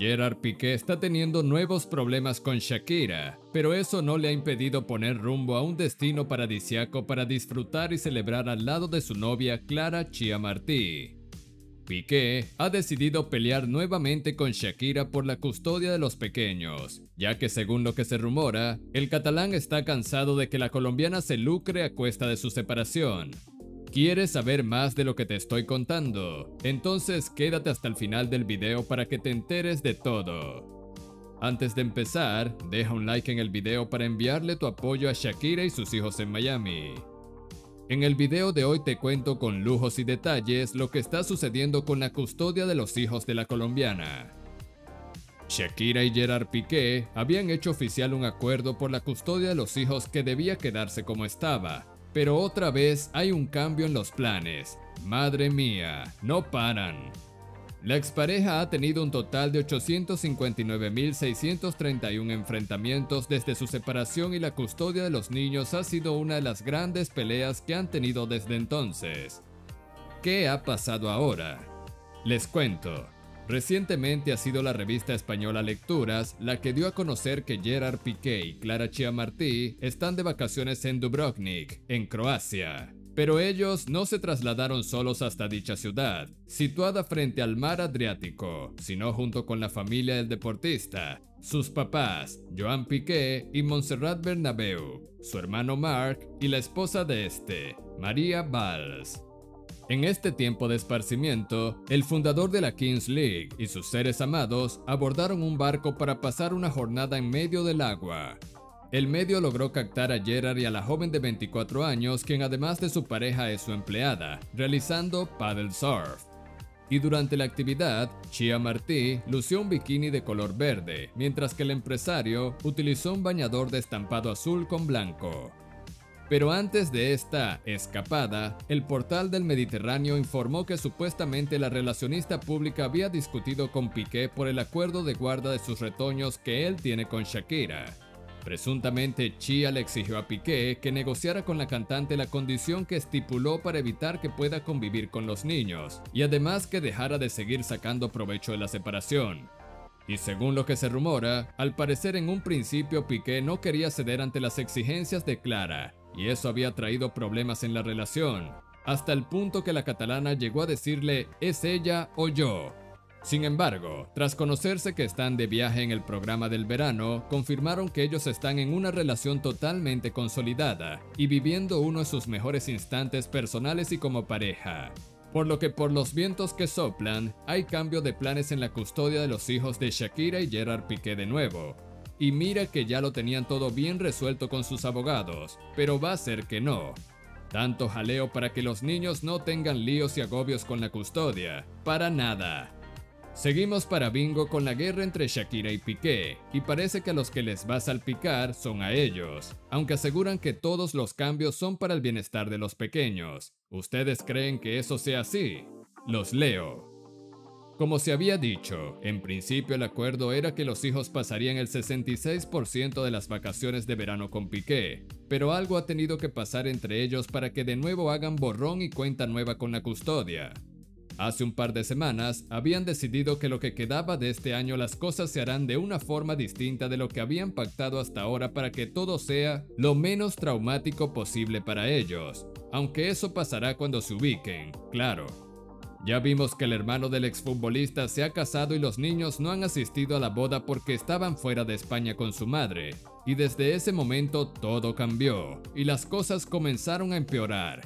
Gerard Piqué está teniendo nuevos problemas con Shakira, pero eso no le ha impedido poner rumbo a un destino paradisiaco para disfrutar y celebrar al lado de su novia Clara Chiamartí. Piqué ha decidido pelear nuevamente con Shakira por la custodia de los pequeños, ya que según lo que se rumora, el catalán está cansado de que la colombiana se lucre a cuesta de su separación. ¿Quieres saber más de lo que te estoy contando? Entonces quédate hasta el final del video para que te enteres de todo. Antes de empezar, deja un like en el video para enviarle tu apoyo a Shakira y sus hijos en Miami. En el video de hoy te cuento con lujos y detalles lo que está sucediendo con la custodia de los hijos de la colombiana. Shakira y Gerard Piqué habían hecho oficial un acuerdo por la custodia de los hijos que debía quedarse como estaba, pero otra vez hay un cambio en los planes. Madre mía, no paran. La expareja ha tenido un total de 859.631 enfrentamientos desde su separación y la custodia de los niños ha sido una de las grandes peleas que han tenido desde entonces. ¿Qué ha pasado ahora? Les cuento. Recientemente ha sido la revista española Lecturas la que dio a conocer que Gerard Piqué y Clara Chiamartí están de vacaciones en Dubrovnik, en Croacia. Pero ellos no se trasladaron solos hasta dicha ciudad, situada frente al mar Adriático, sino junto con la familia del deportista, sus papás, Joan Piqué y Montserrat Bernabeu, su hermano Mark y la esposa de este, María Valls. En este tiempo de esparcimiento, el fundador de la Kings League y sus seres amados abordaron un barco para pasar una jornada en medio del agua, el medio logró captar a Gerard y a la joven de 24 años, quien además de su pareja es su empleada, realizando paddle surf. Y durante la actividad, Chia Martí lució un bikini de color verde, mientras que el empresario utilizó un bañador de estampado azul con blanco. Pero antes de esta escapada, el portal del Mediterráneo informó que supuestamente la relacionista pública había discutido con Piqué por el acuerdo de guarda de sus retoños que él tiene con Shakira, Presuntamente, Chia le exigió a Piqué que negociara con la cantante la condición que estipuló para evitar que pueda convivir con los niños, y además que dejara de seguir sacando provecho de la separación. Y según lo que se rumora, al parecer en un principio Piqué no quería ceder ante las exigencias de Clara, y eso había traído problemas en la relación, hasta el punto que la catalana llegó a decirle es ella o yo, sin embargo, tras conocerse que están de viaje en el programa del verano, confirmaron que ellos están en una relación totalmente consolidada y viviendo uno de sus mejores instantes personales y como pareja. Por lo que por los vientos que soplan, hay cambio de planes en la custodia de los hijos de Shakira y Gerard Piqué de nuevo. Y mira que ya lo tenían todo bien resuelto con sus abogados, pero va a ser que no. Tanto jaleo para que los niños no tengan líos y agobios con la custodia. Para nada. Seguimos para bingo con la guerra entre Shakira y Piqué, y parece que a los que les va a salpicar son a ellos, aunque aseguran que todos los cambios son para el bienestar de los pequeños. ¿Ustedes creen que eso sea así? Los leo. Como se había dicho, en principio el acuerdo era que los hijos pasarían el 66% de las vacaciones de verano con Piqué, pero algo ha tenido que pasar entre ellos para que de nuevo hagan borrón y cuenta nueva con la custodia. Hace un par de semanas habían decidido que lo que quedaba de este año las cosas se harán de una forma distinta de lo que habían pactado hasta ahora para que todo sea lo menos traumático posible para ellos, aunque eso pasará cuando se ubiquen, claro. Ya vimos que el hermano del exfutbolista se ha casado y los niños no han asistido a la boda porque estaban fuera de España con su madre, y desde ese momento todo cambió, y las cosas comenzaron a empeorar.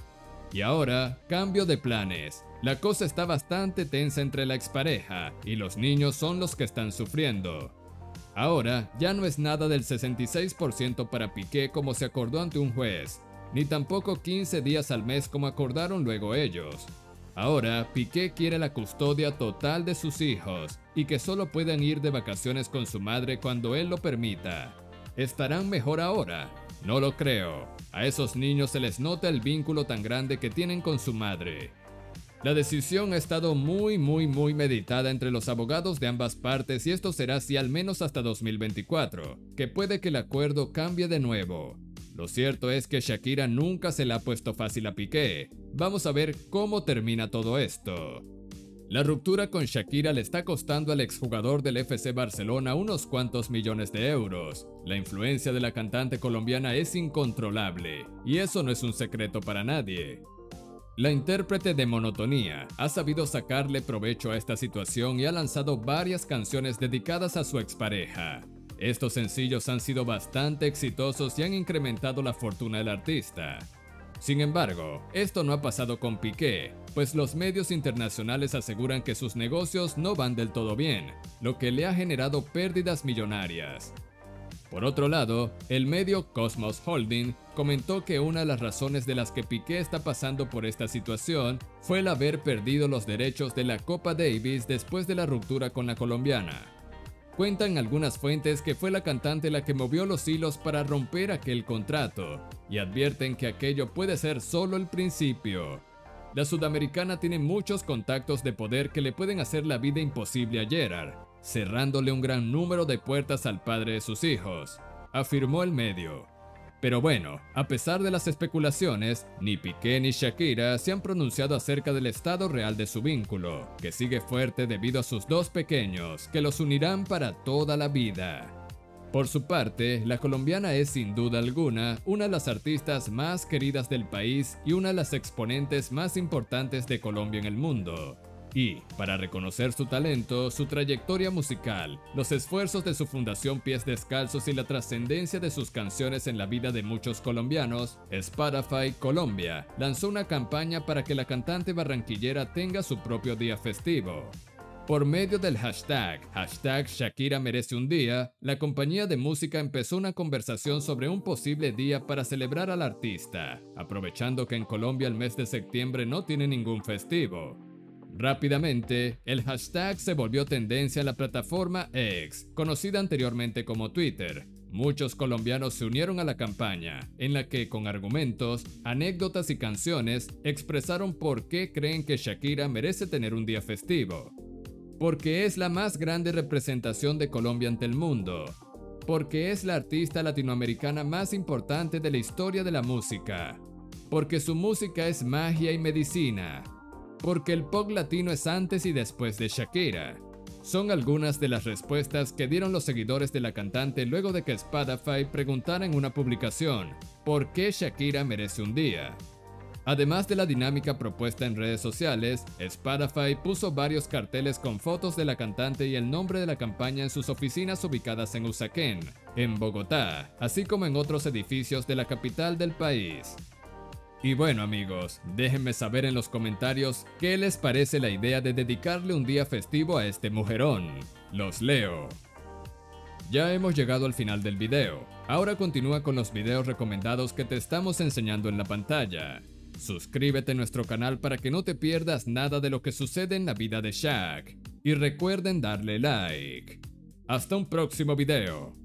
Y ahora, cambio de planes. La cosa está bastante tensa entre la expareja y los niños son los que están sufriendo. Ahora ya no es nada del 66% para Piqué como se acordó ante un juez, ni tampoco 15 días al mes como acordaron luego ellos. Ahora Piqué quiere la custodia total de sus hijos y que solo puedan ir de vacaciones con su madre cuando él lo permita. ¿Estarán mejor ahora? No lo creo. A esos niños se les nota el vínculo tan grande que tienen con su madre. La decisión ha estado muy muy muy meditada entre los abogados de ambas partes y esto será así al menos hasta 2024, que puede que el acuerdo cambie de nuevo. Lo cierto es que Shakira nunca se le ha puesto fácil a Piqué. Vamos a ver cómo termina todo esto. La ruptura con Shakira le está costando al exjugador del FC Barcelona unos cuantos millones de euros. La influencia de la cantante colombiana es incontrolable, y eso no es un secreto para nadie. La intérprete de Monotonía ha sabido sacarle provecho a esta situación y ha lanzado varias canciones dedicadas a su expareja. Estos sencillos han sido bastante exitosos y han incrementado la fortuna del artista. Sin embargo, esto no ha pasado con Piqué, pues los medios internacionales aseguran que sus negocios no van del todo bien, lo que le ha generado pérdidas millonarias. Por otro lado, el medio Cosmos Holding comentó que una de las razones de las que Piqué está pasando por esta situación fue el haber perdido los derechos de la Copa Davis después de la ruptura con la colombiana. Cuentan algunas fuentes que fue la cantante la que movió los hilos para romper aquel contrato, y advierten que aquello puede ser solo el principio. La sudamericana tiene muchos contactos de poder que le pueden hacer la vida imposible a Gerard, cerrándole un gran número de puertas al padre de sus hijos, afirmó el medio. Pero bueno, a pesar de las especulaciones, ni Piqué ni Shakira se han pronunciado acerca del estado real de su vínculo, que sigue fuerte debido a sus dos pequeños, que los unirán para toda la vida. Por su parte, la colombiana es sin duda alguna una de las artistas más queridas del país y una de las exponentes más importantes de Colombia en el mundo. Y, para reconocer su talento, su trayectoria musical, los esfuerzos de su fundación Pies Descalzos y la trascendencia de sus canciones en la vida de muchos colombianos, Spotify Colombia lanzó una campaña para que la cantante barranquillera tenga su propio día festivo. Por medio del hashtag, hashtag Shakira la compañía de música empezó una conversación sobre un posible día para celebrar al artista, aprovechando que en Colombia el mes de septiembre no tiene ningún festivo. Rápidamente, el hashtag se volvió tendencia en la plataforma X, conocida anteriormente como Twitter. Muchos colombianos se unieron a la campaña, en la que con argumentos, anécdotas y canciones expresaron por qué creen que Shakira merece tener un día festivo. Porque es la más grande representación de Colombia ante el mundo. Porque es la artista latinoamericana más importante de la historia de la música. Porque su música es magia y medicina porque el pop latino es antes y después de Shakira. Son algunas de las respuestas que dieron los seguidores de la cantante luego de que Spotify preguntara en una publicación, ¿por qué Shakira merece un día? Además de la dinámica propuesta en redes sociales, Spotify puso varios carteles con fotos de la cantante y el nombre de la campaña en sus oficinas ubicadas en Usaquén, en Bogotá, así como en otros edificios de la capital del país. Y bueno amigos, déjenme saber en los comentarios qué les parece la idea de dedicarle un día festivo a este mujerón. Los leo. Ya hemos llegado al final del video. Ahora continúa con los videos recomendados que te estamos enseñando en la pantalla. Suscríbete a nuestro canal para que no te pierdas nada de lo que sucede en la vida de Shaq. Y recuerden darle like. Hasta un próximo video.